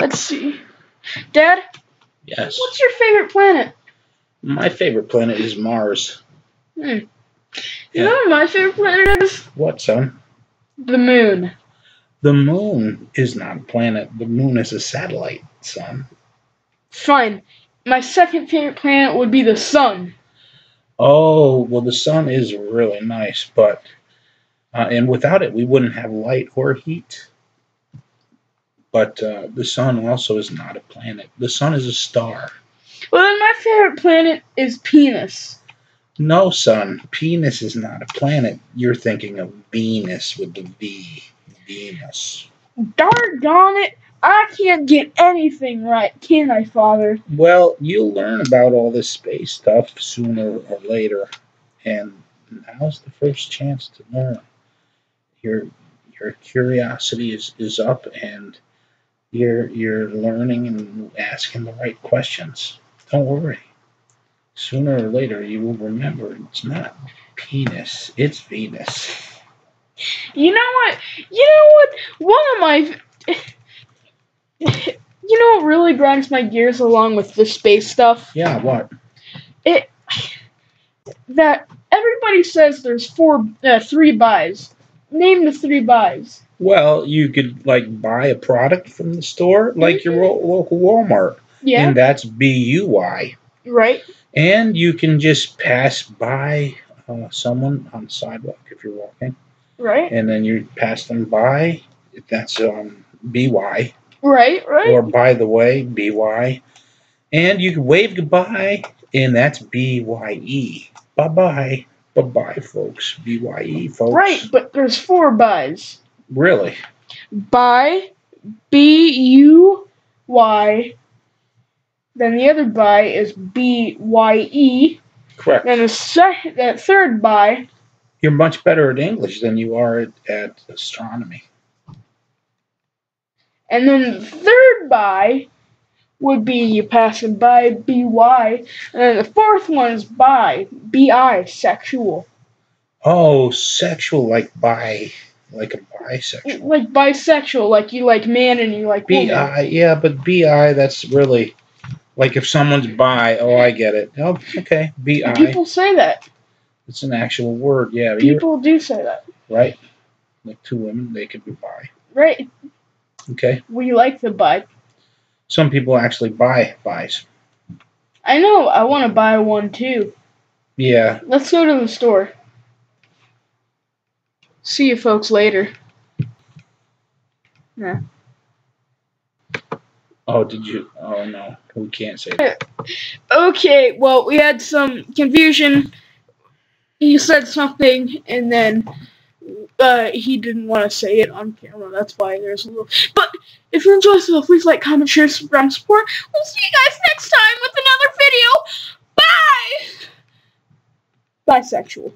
Let's see. Dad, Yes. what's your favorite planet? My favorite planet is Mars. Hmm. You Yeah. know what my favorite planet is? What, son? The moon. The moon is not a planet. The moon is a satellite, son. Fine. My second favorite planet would be the sun. Oh, well, the sun is really nice, but uh, and without it, we wouldn't have light or heat. But uh, the sun also is not a planet. The sun is a star. Well, then my favorite planet is penis. No, son, penis is not a planet. You're thinking of Venus with the V. Venus. Doggone it! I can't get anything right, can I, Father? Well, you'll learn about all this space stuff sooner or later, and now's the first chance to learn. Your your curiosity is, is up, and you're you're learning and asking the right questions. Don't worry. Sooner or later, you will remember it's not penis; it's Venus. You know what? You know what? One of my. You know what really grinds my gears along with the space stuff? Yeah, what? It. That everybody says there's four, uh, three buys. Name the three buys. Well, you could like buy a product from the store, like your ro- local Walmart, Yeah, and that's B U Y. right? And you can just pass by uh, someone on the sidewalk if you're walking, Right? and then you pass them by. if That's um, BY, Right, right? or by the way, BY. And you can wave goodbye, and that's BYE. Bye bye. Bye bye, folks. BYE, folks. Right, but there's four buys. Really? Buy, B U Y. Then the other buy is B Y E. Correct. Then the sec- that third buy, You're much better at English than you are at, at astronomy. and then the third buy would be you passing by B Y, and then the fourth one is bi, B I, sexual, Oh, sexual, like bi, like a bisexual. like bisexual, like you like man and you like woman. Bi, yeah, but bi, that's really like if someone's bi. Oh, I get it. Oh, okay, bi. People say that. It's an actual word. Yeah, People do say that. right. Like two women, they could be bi. Right? Okay. We like the bi. Some people actually buy buys. I know. I want to buy one too. Yeah. Let's go to the store. See you folks later. Yeah. Oh, did you? Oh no, we can't say that. Okay, well, we had some confusion. He said something, and then uh, he didn't want to say it on camera. That's why there's a little. But if you enjoy this, please like, comment, share, subscribe, and support. We'll see you guys next time with another video. Bye! Bisexual.